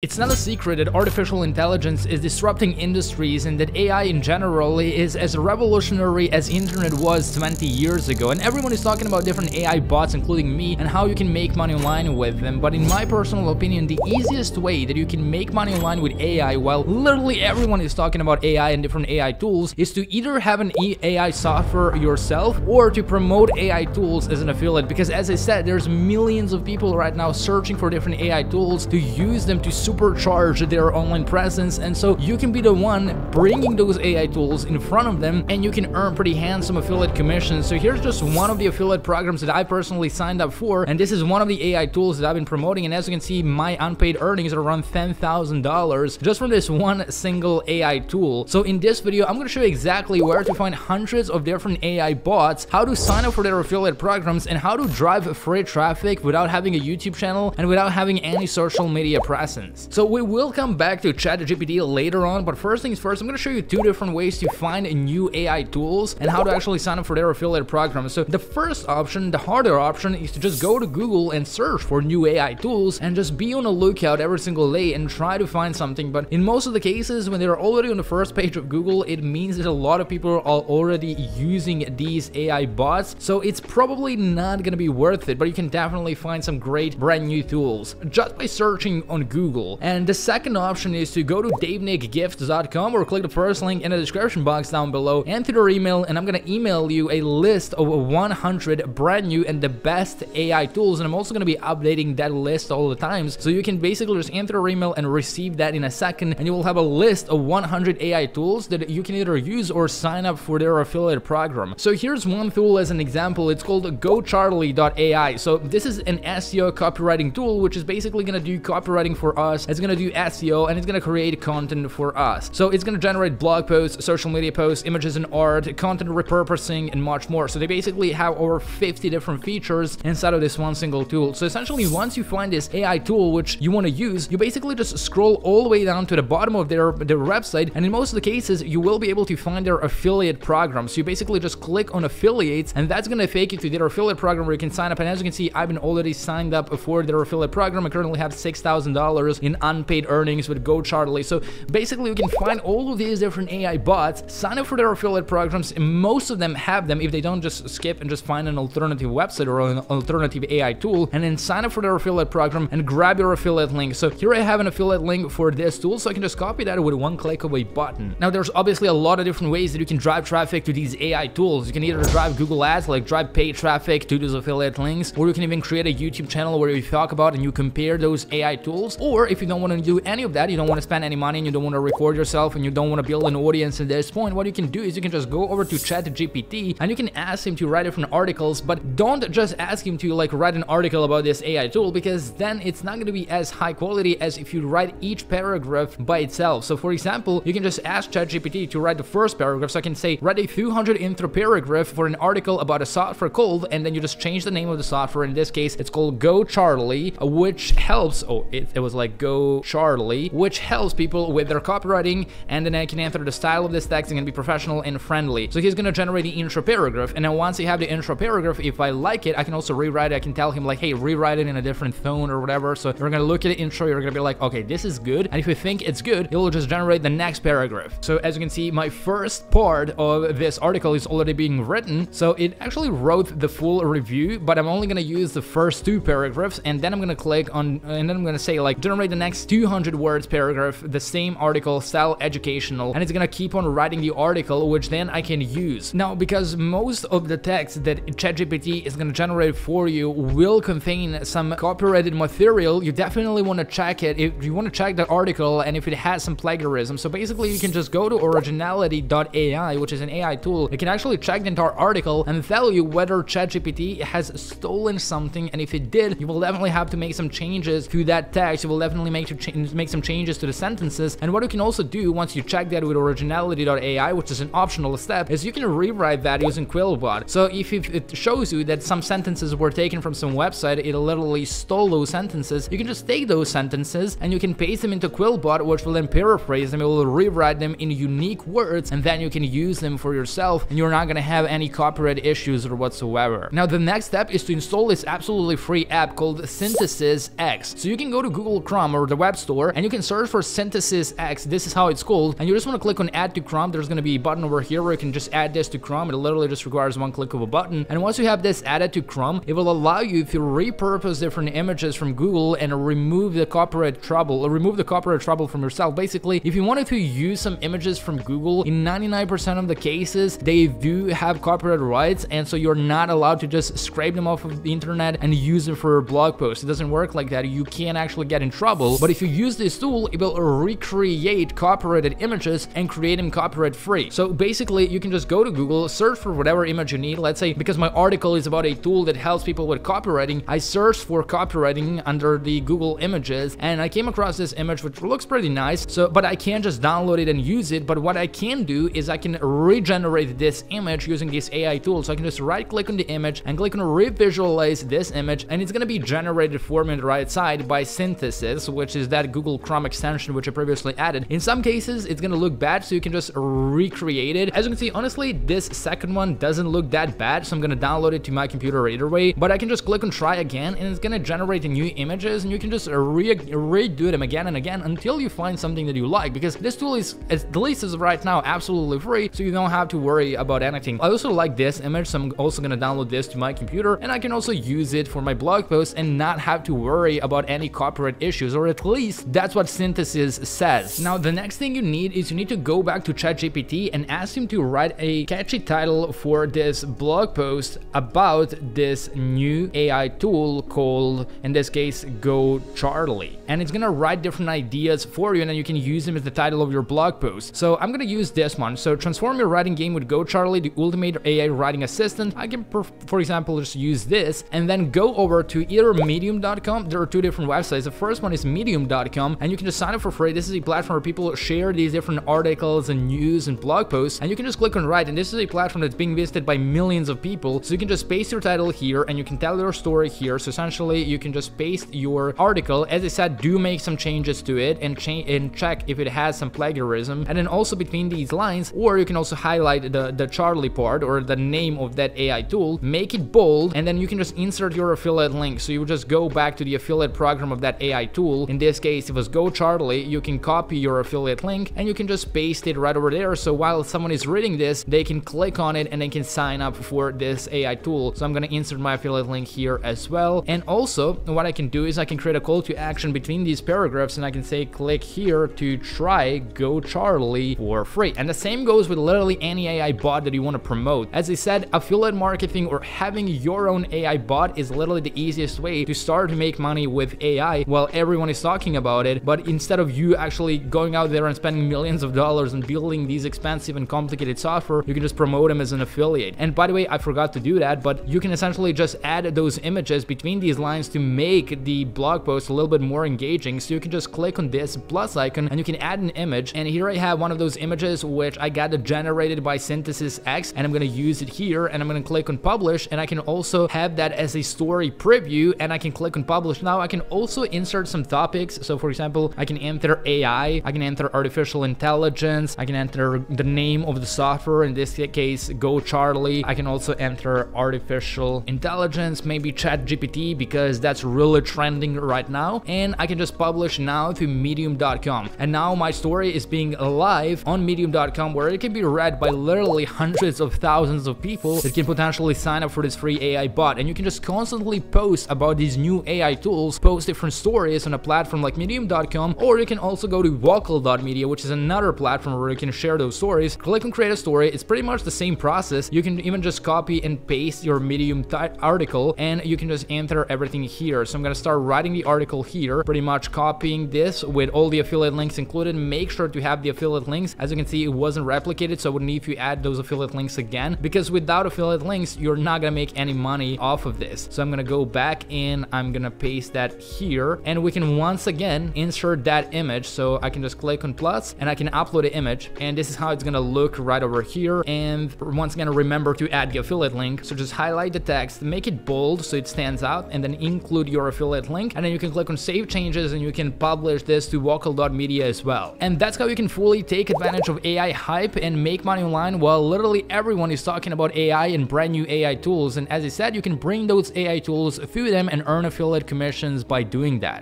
It's not a secret that artificial intelligence is disrupting industries and that AI in general is as revolutionary as internet was 20 years ago. And everyone is talking about different AI bots including me and how you can make money online with them. But in my personal opinion the easiest way that you can make money online with AI while literally everyone is talking about AI and different AI tools is to either have an AI software yourself or to promote AI tools as an affiliate. Because as I said there's millions of people right now searching for different AI tools to use them to supercharge their online presence and so you can be the one bringing those AI tools in front of them and you can earn pretty handsome affiliate commissions. So here's just one of the affiliate programs that I personally signed up for and this is one of the AI tools that I've been promoting and as you can see my unpaid earnings are around $10,000 just from this one single AI tool. So in this video I'm going to show you exactly where to find hundreds of different AI bots, how to sign up for their affiliate programs and how to drive free traffic without having a YouTube channel and without having any social media presence. So we will come back to ChatGPT later on, but first things first, I'm going to show you two different ways to find new AI tools and how to actually sign up for their affiliate program. So the first option, the harder option, is to just go to Google and search for new AI tools and just be on a lookout every single day and try to find something. But in most of the cases, when they're already on the first page of Google, it means that a lot of people are already using these AI bots. So it's probably not going to be worth it, but you can definitely find some great brand new tools just by searching on Google. And the second option is to go to davenickgifts.com or click the first link in the description box down below, enter your email, and I'm gonna email you a list of 100 brand new and the best AI tools. And I'm also gonna be updating that list all the times. So you can basically just enter your email and receive that in a second, and you will have a list of 100 AI tools that you can either use or sign up for their affiliate program. So here's one tool as an example. It's called GoCharlie.ai. So this is an SEO copywriting tool, which is basically gonna do copywriting for us us, it's gonna do SEO, and it's gonna create content for us. So it's gonna generate blog posts, social media posts, images and art, content repurposing, and much more. So they basically have over 50 different features inside of this one single tool. So essentially, once you find this AI tool which you want to use, you basically just scroll all the way down to the bottom of their, their website, and in most of the cases, you will be able to find their affiliate program. So you basically just click on affiliates, and that's gonna take you to their affiliate program where you can sign up. And as you can see, I've been already signed up for their affiliate program. I currently have $6,000 in unpaid earnings with GoCharlie. So basically, you can find all of these different AI bots, sign up for their affiliate programs, and most of them have them if they don't just skip and just find an alternative website or an alternative AI tool, and then sign up for their affiliate program and grab your affiliate link. So here I have an affiliate link for this tool, so I can just copy that with one click of a button. Now, there's obviously a lot of different ways that you can drive traffic to these AI tools. You can either drive Google Ads, like drive paid traffic to those affiliate links, or you can even create a YouTube channel where you talk about and you compare those AI tools, or if you don't want to do any of that, you don't want to spend any money and you don't want to record yourself and you don't want to build an audience at this point, what you can do is you can just go over to ChatGPT and you can ask him to write different articles, but don't just ask him to like write an article about this AI tool because then it's not going to be as high quality as if you write each paragraph by itself. So for example, you can just ask ChatGPT to write the first paragraph. So I can say, write a 200 intro paragraph for an article about a software called, and then you just change the name of the software. In this case, it's called Go Charlie, which helps. Oh, it, it was like Go Charlie, which helps people with their copywriting, and then I can enter the style of this text and be professional and friendly. So he's gonna generate the intro paragraph, and then once you have the intro paragraph, if I like it, I can also rewrite it. I can tell him like, hey, rewrite it in a different tone or whatever. So you're gonna look at the intro, you're gonna be like, okay, this is good. And if you think it's good, it will just generate the next paragraph. So as you can see, my first part of this article is already being written. So it actually wrote the full review, but I'm only gonna use the first two paragraphs, and then I'm gonna click on, and then I'm gonna say like, generate the next 200 words paragraph, the same article, style educational, and it's gonna keep on writing the article, which then I can use. Now, because most of the text that ChatGPT is gonna generate for you will contain some copyrighted material, you definitely wanna check it. If you wanna check the article and if it has some plagiarism. So basically, you can just go to originality.ai, which is an AI tool. It can actually check the entire article and tell you whether ChatGPT has stolen something, and if it did, you will definitely have to make some changes to that text. You will definitely make to make some changes to the sentences. And what you can also do once you check that with originality.ai, which is an optional step, is you can rewrite that using Quillbot. So if it shows you that some sentences were taken from some website, it literally stole those sentences, you can just take those sentences and you can paste them into Quillbot, which will then paraphrase them, it will rewrite them in unique words, and then you can use them for yourself, and you're not gonna have any copyright issues or whatsoever. Now, the next step is to install this absolutely free app called Synthesys X. So you can go to Google Chrome Chrome or the web store and you can search for Synthesys X. This is how it's called. And you just want to click on add to Chrome. There's going to be a button over here where you can just add this to Chrome. It literally just requires one click of a button. And once you have this added to Chrome, it will allow you to repurpose different images from Google and remove the copyright trouble, or remove the copyright trouble from yourself. Basically, if you wanted to use some images from Google, in 99% of the cases, they do have copyright rights. And so you're not allowed to just scrape them off of the internet and use them for a blog post. It doesn't work like that. You can't actually get in trouble. But if you use this tool, it will recreate copyrighted images and create them copyright free. So basically, you can just go to Google, search for whatever image you need. Let's say because my article is about a tool that helps people with copywriting, I searched for copywriting under the Google images and I came across this image which looks pretty nice. So, but I can't just download it and use it. But what I can do is I can regenerate this image using this AI tool. So I can just right click on the image and click on revisualize this image and it's going to be generated for me on the right side by Synthesys, which is that Google Chrome extension which I previously added. In some cases, it's to look bad, so you can just recreate it. As you can see, honestly, this second one doesn't look that bad, so I'm to download it to my computer either way, but I can just click on try again, and it's to generate new images, and you can just re redo them again and again until you find something that you like, because this tool is, at least as of right now, absolutely free, so you don't have to worry about anything. I also like this image, so I'm also to download this to my computer, and I can also use it for my blog posts and not have to worry about any copyright issues, or at least that's what Synthesys says. Now, the next thing you need is you need to go back to ChatGPT and ask him to write a catchy title for this blog post about this new AI tool called, in this case, Go Charlie. And it's gonna write different ideas for you and then you can use them as the title of your blog post. So I'm gonna use this one. So transform your writing game with Go Charlie, the ultimate AI writing assistant. I can, for example, just use this and then go over to either medium.com. There are two different websites. The first one is medium.com and you can just sign up for free. This is a platform where people share these different articles and news and blog posts and you can just click on write and this is a platform that's being visited by millions of people. So you can just paste your title here and you can tell your story here. So essentially you can just paste your article. As I said, do make some changes to it and, and check if it has some plagiarism. And then also between these lines, or you can also highlight the, the Charlie part or the name of that AI tool, make it bold, and then you can just insert your affiliate link. So you just go back to the affiliate program of that AI tool. In this case, it was Go Charlie. You can copy your affiliate link and you can just paste it right over there. So while someone is reading this, they can click on it and they can sign up for this AI tool. So I'm going to insert my affiliate link here as well. And also what I can do is I can create a call to action between these paragraphs and I can say click here to try Go Charlie for free. And the same goes with literally any AI bot that you want to promote. As I said, affiliate marketing or having your own AI bot is literally the easiest way to start to make money with AI while everyone is talking about it. But instead of you actually going out there and spending millions of dollars and building these expensive and complicated software, you can just promote them as an affiliate. And by the way, I forgot to do that, but you can essentially just add those images between these lines to make the blog post a little bit more engaging. So you can just click on this plus icon and you can add an image. And here I have one of those images which I got generated by Synthesys X and I'm to use it here and I'm to click on publish and I can also have that as a story preview and I can click on publish. Now I can also insert some topics. So for example, I can enter AI, I can enter artificial intelligence, I can enter the name of the software, in this case, Go Charlie. I can also enter artificial intelligence, maybe Chat GPT because that's really trending right now. And I can just publish now to medium.com. And now my story is being live on medium.com where it can be read by literally hundreds of thousands of people that can potentially sign up for this free AI bot. And you can just constantly post about these new AI tools, post different stories on a platform like medium.com, or you can also go to vocal.media, which is another platform where you can share those stories. Click on create a story. It's pretty much the same process. You can even just copy and paste your medium article and you can just enter everything here. So I'm going to start writing the article here, pretty much copying this with all the affiliate links included. Make sure to have the affiliate links. As you can see, it wasn't replicated, so I would need to add those affiliate links again because without affiliate links, you're not going to make any money off of this. So I'm going to go back in, I'm going to paste that here and we can once again insert that image. So I can just click on plus and I can upload the image and this is how it's to look right over here. And once again, remember to add the affiliate link. So just highlight the text, make it bold so it stands out and then include your affiliate link. And then you can click on save changes and you can publish this to vocal.media as well. And that's how you can fully take advantage of AI hype and make money online while literally everyone is talking about AI and brand new AI tools. And as I said, you can bring those AI tools through them and earn affiliate commissions by doing that.